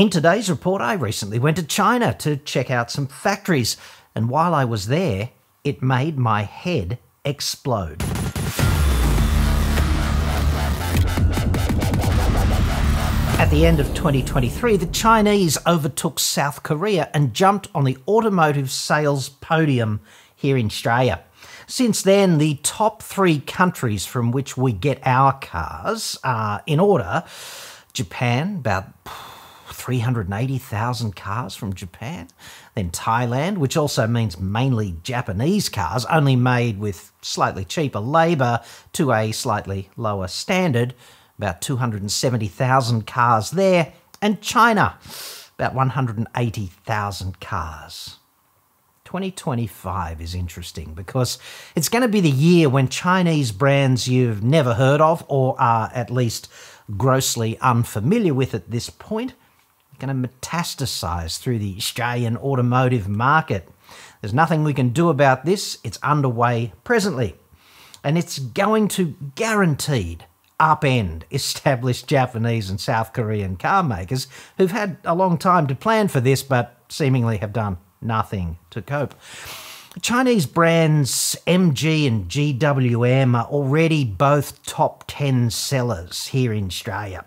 In today's report, I recently went to China to check out some factories, and while I was there, it made my head explode. At the end of 2023, the Chinese overtook South Korea and jumped on the automotive sales podium here in Australia. Since then, the top three countries from which we get our cars are in order Japan, about 380,000 cars from Japan. Then Thailand, which also means mainly Japanese cars, only made with slightly cheaper labour to a slightly lower standard about 270,000 cars there, and China, about 180,000 cars. 2025 is interesting because it's going to be the year when Chinese brands you've never heard of or are at least grossly unfamiliar with at this point going to metastasize through the Australian automotive market. There's nothing we can do about this. It's underway presently. And it's going to guaranteed upend established Japanese and South Korean car makers who've had a long time to plan for this but seemingly have done nothing to cope. Chinese brands MG and GWM are already both top 10 sellers here in Australia.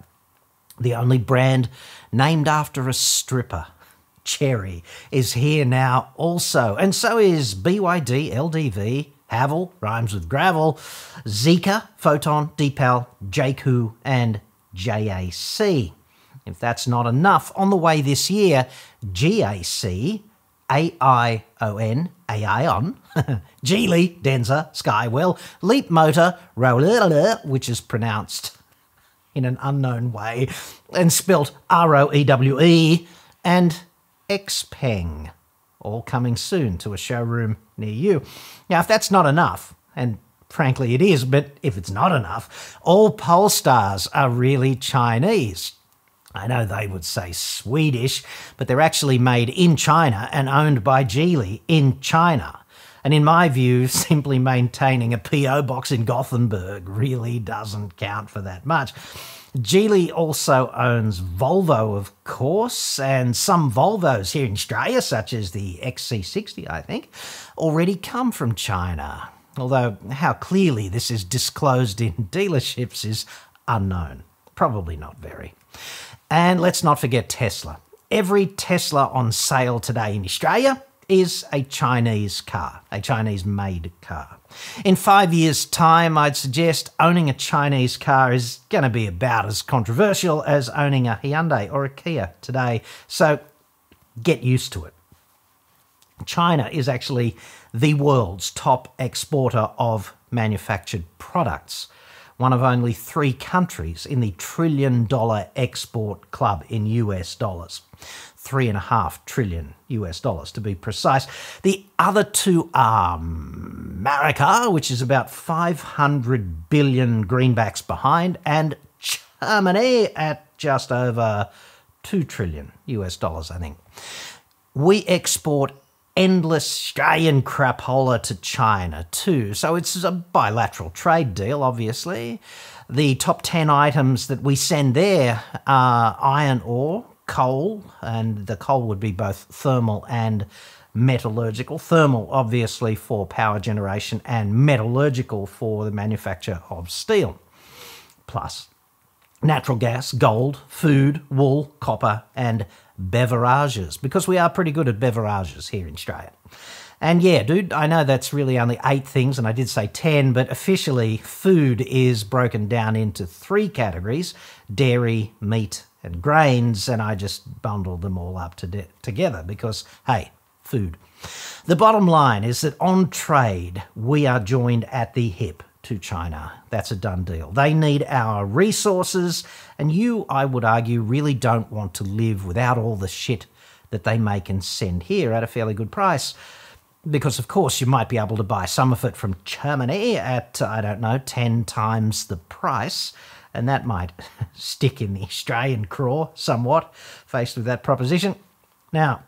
The only brand named after a stripper, Chery, is here now also, and so is BYD, LDV, Haval rhymes with gravel, Zeekr, Foton, Deepal, JAC, and JAC. If that's not enough, on the way this year, GAC, AION, AION, Geely, Denza, Skywell, Leap Motor, Roewe, which is pronounced in an unknown way and spelt R O E W E, and Xpeng all coming soon to a showroom near you. Now, if that's not enough, and frankly it is, but if it's not enough, all Polestars are really Chinese. I know they would say Swedish, but they're actually made in China and owned by Geely in China. And in my view, simply maintaining a P.O. box in Gothenburg really doesn't count for that much. Geely also owns Volvo, of course, and some Volvos here in Australia, such as the XC60, I think, already come from China. Although how clearly this is disclosed in dealerships is unknown. Probably not very. And let's not forget Tesla. Every Tesla on sale today in Australia is a Chinese car, a Chinese made car. In five years' time, I'd suggest owning a Chinese car is going to be about as controversial as owning a Hyundai or a Kia today, so get used to it. China is actually the world's top exporter of manufactured products, one of only three countries in the trillion dollar export club in US dollars three and a half trillion US dollars to be precise. The other two are America, which is about 500 billion greenbacks behind, and Germany at just over 2 trillion US dollars, I think. We export endless Australian crapola to China too, so it's a bilateral trade deal, obviously. The top 10 items that we send there are iron ore, coal, and the coal would be both thermal and metallurgical. Thermal, obviously, for power generation, and metallurgical for the manufacture of steel. Plus, natural gas, gold, food, wool, copper, and beverages, because we are pretty good at beverages here in Australia. And yeah, dude, I know that's really only eight things, and I did say 10, but officially, food is broken down into three categories dairy, meat, and grains, and I just bundled them all up to together because, hey, food. The bottom line is that on trade, we are joined at the hip to China. That's a done deal. They need our resources, and you, I would argue, really don't want to live without all the shit that they make and send here at a fairly good price. Because, of course, you might be able to buy some of it from Germany at, I don't know, 10 times the price and that might stick in the Australian craw somewhat, faced with that proposition. Now,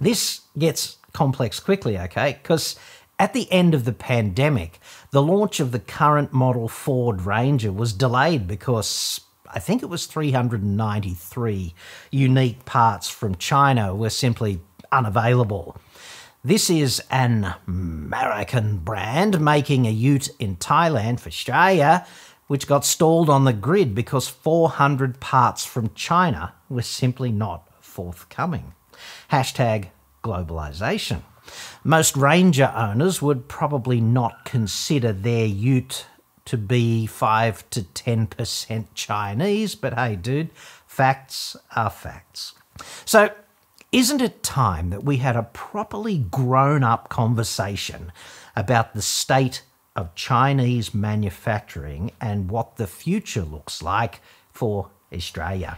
this gets complex quickly, okay? Because at the end of the pandemic, the launch of the current model Ford Ranger was delayed because I think it was 393 unique parts from China were simply unavailable. This is an American brand making a ute in Thailand for Australia, which got stalled on the grid because 400 parts from China were simply not forthcoming. Hashtag globalization. Most Ranger owners would probably not consider their ute to be 5 to 10% Chinese, but hey, dude, facts are facts. So, isn't it time that we had a properly grown up conversation about the state of Chinese manufacturing and what the future looks like for Australia?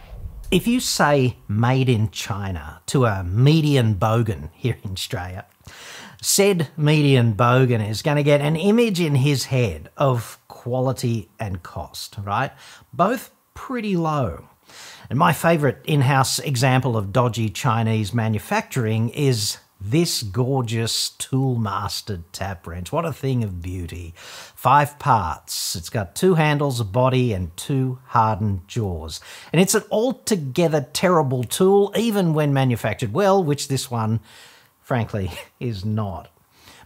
If you say made in China to a median bogan here in Australia, said median bogan is going to get an image in his head of quality and cost, right? Both pretty low. And my favourite in house example of dodgy Chinese manufacturing is this gorgeous tool mastered tap wrench. What a thing of beauty. Five parts. It's got two handles, a body, and two hardened jaws. And it's an altogether terrible tool, even when manufactured well, which this one, frankly, is not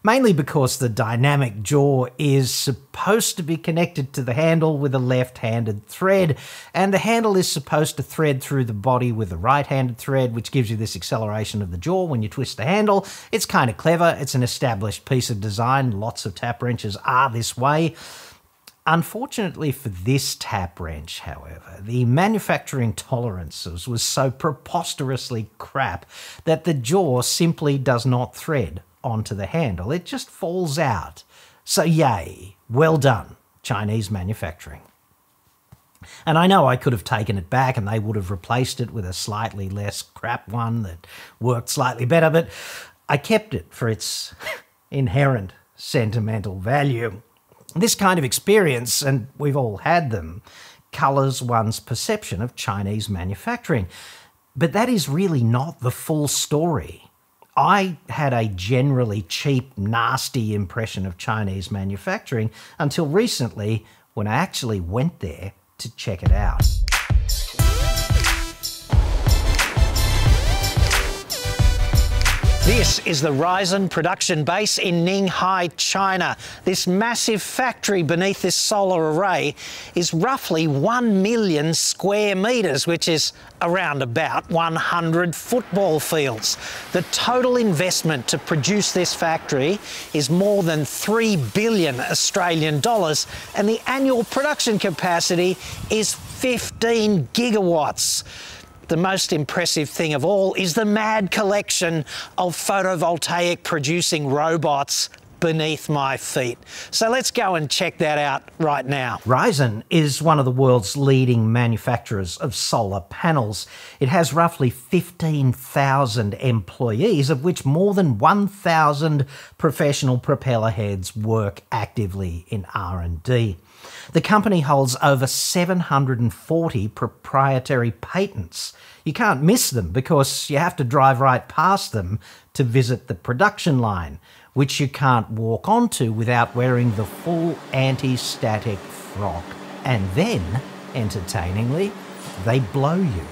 mainly because the dynamic jaw is supposed to be connected to the handle with a left-handed thread, and the handle is supposed to thread through the body with a right-handed thread, which gives you this acceleration of the jaw when you twist the handle. It's kind of clever. It's an established piece of design. Lots of tap wrenches are this way. Unfortunately for this tap wrench, however, the manufacturing tolerances was so preposterously crap that the jaw simply does not thread onto the handle. It just falls out. So, yay, well done, Chinese manufacturing. And I know I could have taken it back and they would have replaced it with a slightly less crap one that worked slightly better, but I kept it for its inherent sentimental value. This kind of experience, and we've all had them, colours one's perception of Chinese manufacturing. But that is really not the full story. I had a generally cheap, nasty impression of Chinese manufacturing until recently when I actually went there to check it out. This is the Risen production base in Ninghai, China. This massive factory beneath this solar array is roughly 1 million square metres, which is around about 100 football fields. The total investment to produce this factory is more than 3 billion Australian dollars, and the annual production capacity is 15 gigawatts. The most impressive thing of all is the mad collection of photovoltaic producing robots beneath my feet. So let's go and check that out right now. Risen is one of the world's leading manufacturers of solar panels. It has roughly 15,000 employees, of which more than 1,000 professional propeller heads work actively in R&D. The company holds over 740 proprietary patents. You can't miss them because you have to drive right past them to visit the production line, which you can't walk onto without wearing the full anti static frock. And then, entertainingly, they blow you.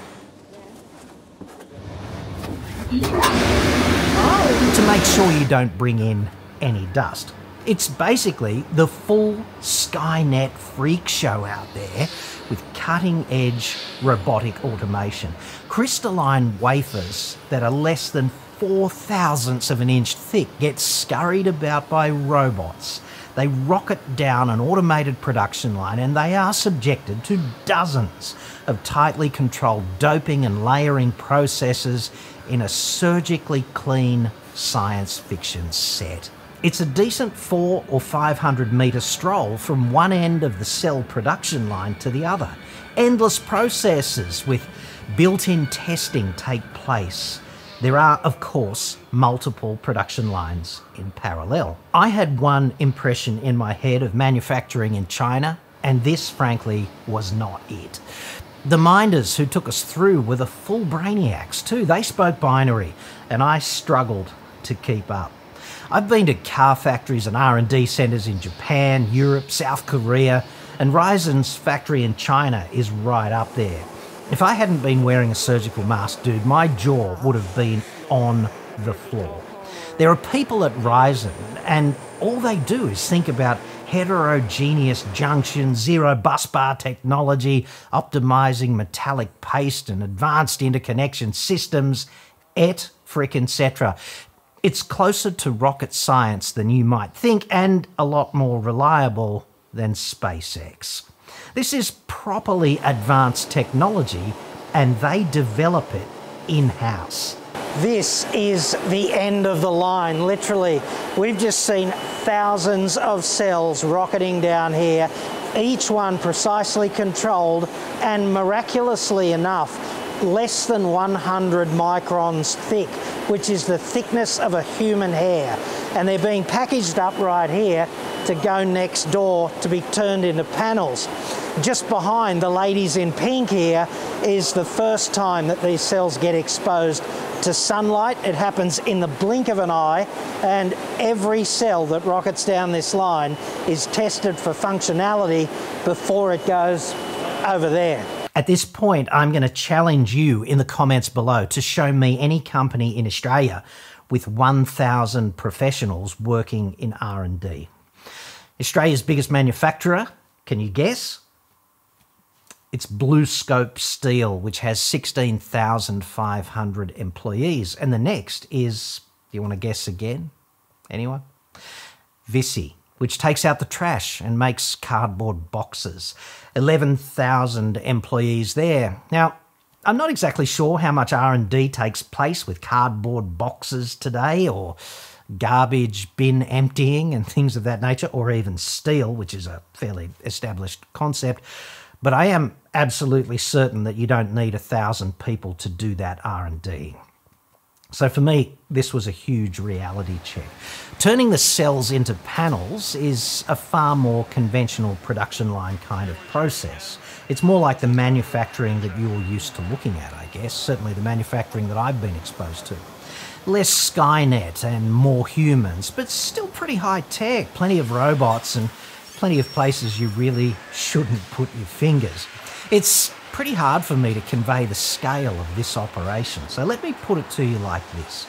Oh. To make sure you don't bring in any dust. It's basically the full Skynet freak show out there with cutting edge robotic automation. Crystalline wafers that are less than four thousandths of an inch thick get scurried about by robots. They rocket down an automated production line and they are subjected to dozens of tightly controlled doping and layering processes in a surgically clean science fiction set. It's a decent four or 500 metre stroll from one end of the cell production line to the other. Endless processes with built in testing take place. There are, of course, multiple production lines in parallel. I had one impression in my head of manufacturing in China, and this, frankly, was not it. The minders who took us through were the full brainiacs too. They spoke binary, and I struggled to keep up. I've been to car factories and R&D centres in Japan, Europe, South Korea, And Risen's factory in China is right up there. If I hadn't been wearing a surgical mask, dude, my jaw would have been on the floor. There are people at Risen, and all they do is think about heterogeneous junction, zero bus bar technology, optimizing metallic paste and advanced interconnection systems, et frickin' cetera. It's closer to rocket science than you might think, and a lot more reliable than SpaceX. This is properly advanced technology, and they develop it in house. This is the end of the line, literally. We've just seen thousands of cells rocketing down here, each one precisely controlled, and miraculously enough, less than 100 microns thick, which is the thickness of a human hair. And they're being packaged up right here to go next door to be turned into panels. Just behind the ladies in pink here is the first time that these cells get exposed to sunlight. It happens in the blink of an eye, and every cell that rockets down this line is tested for functionality before it goes over there. At this point, I'm going to challenge you in the comments below to show me any company in Australia with 1,000 professionals working in R&D. Australia's biggest manufacturer, can you guess? It's BlueScope Steel, which has 16,500 employees. And the next is, do you want to guess again? Anyone? Visy, which takes out the trash and makes cardboard boxes. 11,000 employees there. Now, I'm not exactly sure how much R&D takes place with cardboard boxes today or garbage bin emptying and things of that nature or even steel, which is a fairly established concept. But I am absolutely certain that you don't need a thousand people to do that R&D. So for me, this was a huge reality check. Turning the cells into panels is a far more conventional production line kind of process. It's more like the manufacturing that you're used to looking at, I guess, certainly the manufacturing that I've been exposed to. Less Skynet and more humans, but still pretty high tech, plenty of robots and plenty of places you really shouldn't put your fingers. It's pretty hard for me to convey the scale of this operation, so let me put it to you like this.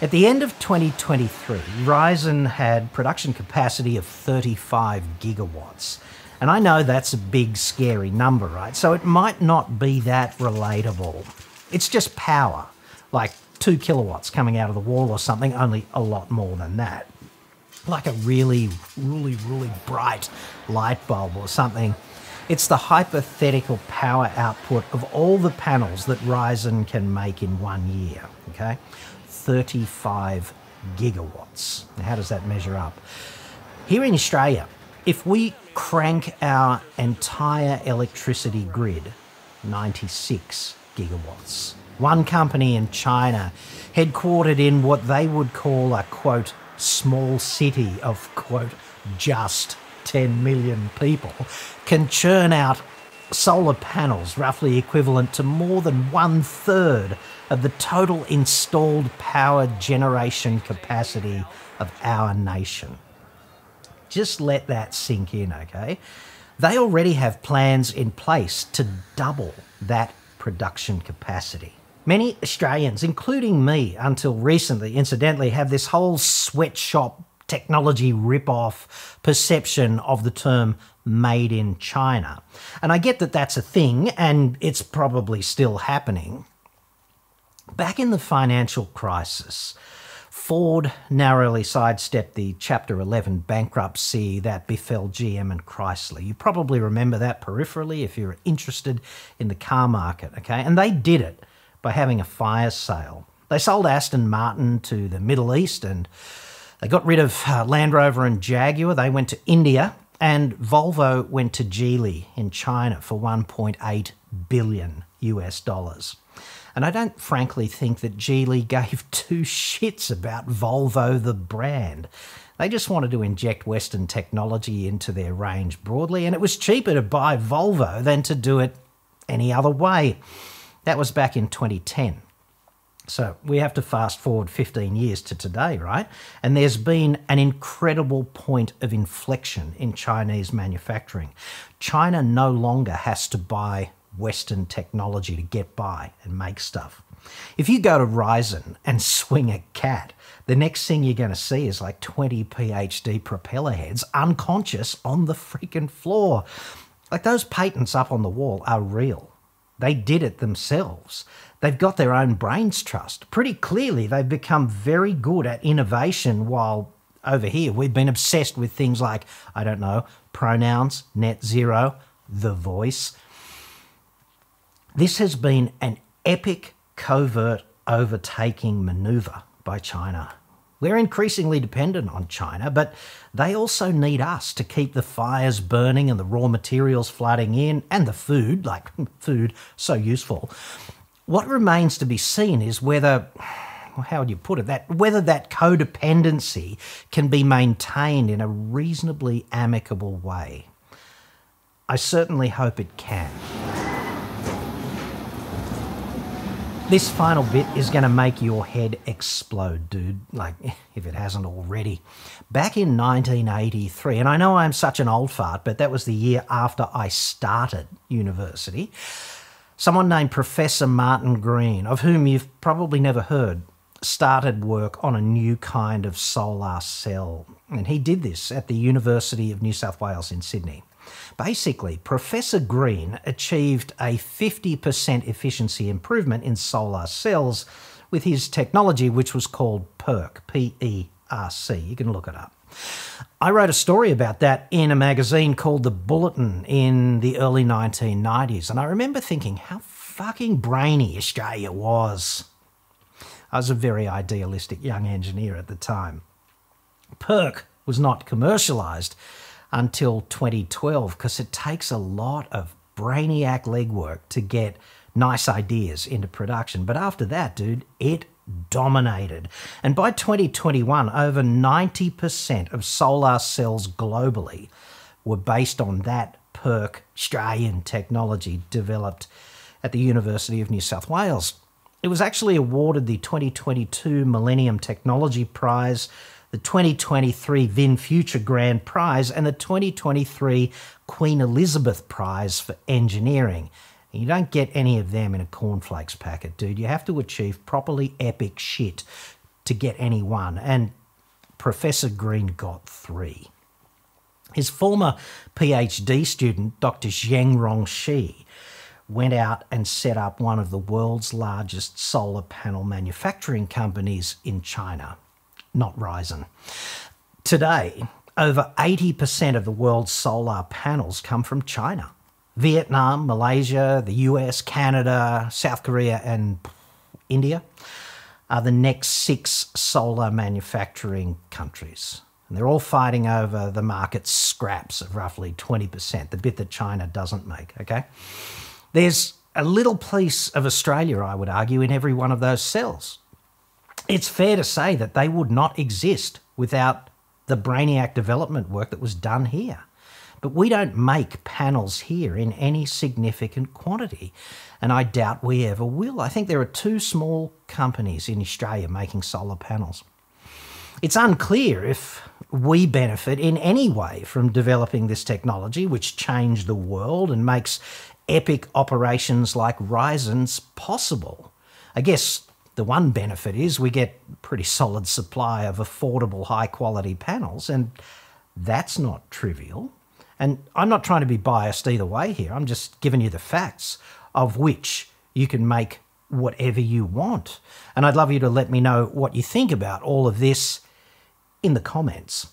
At the end of 2023, Risen had production capacity of 35 gigawatts. And I know that's a big, scary number, right? So it might not be that relatable. It's just power, like two kilowatts coming out of the wall or something, only a lot more than that like a really, really, really bright light bulb or something. It's the hypothetical power output of all the panels that Risen can make in one year, okay? 35 gigawatts. Now, how does that measure up? Here in Australia, if we crank our entire electricity grid, 96 gigawatts. One company in China, headquartered in what they would call a quote, small city of, quote, just 10 million people can churn out solar panels roughly equivalent to more than one third of the total installed power generation capacity of our nation. Just let that sink in, okay? They already have plans in place to double that production capacity. Many Australians, including me until recently, incidentally, have this whole sweatshop technology rip-off perception of the term made in China. And I get that that's a thing and it's probably still happening. Back in the financial crisis, Ford narrowly sidestepped the Chapter 11 bankruptcy that befell GM and Chrysler. You probably remember that peripherally if you're interested in the car market, okay? And they did it by having a fire sale. They sold Aston Martin to the Middle East and they got rid of uh, Land Rover and Jaguar. They went to India and Volvo went to Geely in China for 1.8 billion US dollars. And I don't frankly think that Geely gave two shits about Volvo the brand. They just wanted to inject Western technology into their range broadly, and it was cheaper to buy Volvo than to do it any other way. That was back in 2010. So we have to fast forward 15 years to today, right? And there's been an incredible point of inflection in Chinese manufacturing. China no longer has to buy Western technology to get by and make stuff. If you go to Risen and swing a cat, the next thing you're going to see is like 20 PhD propeller heads unconscious on the freaking floor. Like those patents up on the wall are real. They did it themselves. They've got their own brains trust. Pretty clearly, they've become very good at innovation while over here we've been obsessed with things like, I don't know, pronouns, net zero, the voice. This has been an epic covert overtaking maneuver by China. We're increasingly dependent on China, but they also need us to keep the fires burning and the raw materials flooding in and the food, like food, so useful. What remains to be seen is whether, how would you put it, that whether that codependency can be maintained in a reasonably amicable way. I certainly hope it can. This final bit is going to make your head explode, dude, like if it hasn't already. Back in 1983, and I know I'm such an old fart, but that was the year after I started university, someone named Professor Martin Green, of whom you've probably never heard, started work on a new kind of solar cell. And he did this at the University of New South Wales in Sydney. Basically, Professor Green achieved a 50% efficiency improvement in solar cells with his technology, which was called PERC, P E R C. You can look it up. I wrote a story about that in a magazine called The Bulletin in the early 1990s, and I remember thinking how fucking brainy Australia was. I was a very idealistic young engineer at the time. PERC was not commercialised until 2012 because it takes a lot of brainiac legwork to get nice ideas into production. But after that, dude, it dominated. And by 2021, over 90% of solar cells globally were based on that PERC Australian technology developed at the University of New South Wales. It was actually awarded the 2022 Millennium Technology Prize the 2023 VinFuture Grand Prize, and the 2023 Queen Elizabeth Prize for Engineering. And you don't get any of them in a cornflakes packet, dude. You have to achieve properly epic shit to get any one. And Professor Green got three. His former PhD student, Dr. Zhengrong Shi, went out and set up one of the world's largest solar panel manufacturing companies in China not Risen. Today, over 80% of the world's solar panels come from China. Vietnam, Malaysia, the US, Canada, South Korea, and India are the next six solar manufacturing countries. And they're all fighting over the market scraps of roughly 20%, the bit that China doesn't make, okay? There's a little piece of Australia, I would argue, in every one of those cells it's fair to say that they would not exist without the Brainiac development work that was done here. But we don't make panels here in any significant quantity, and I doubt we ever will. I think there are two small companies in Australia making solar panels. It's unclear if we benefit in any way from developing this technology, which changed the world and makes epic operations like Risen's possible. I guess the one benefit is we get pretty solid supply of affordable, high quality panels, and that's not trivial. And I'm not trying to be biased either way here. I'm just giving you the facts of which you can make whatever you want. And I'd love you to let me know what you think about all of this in the comments.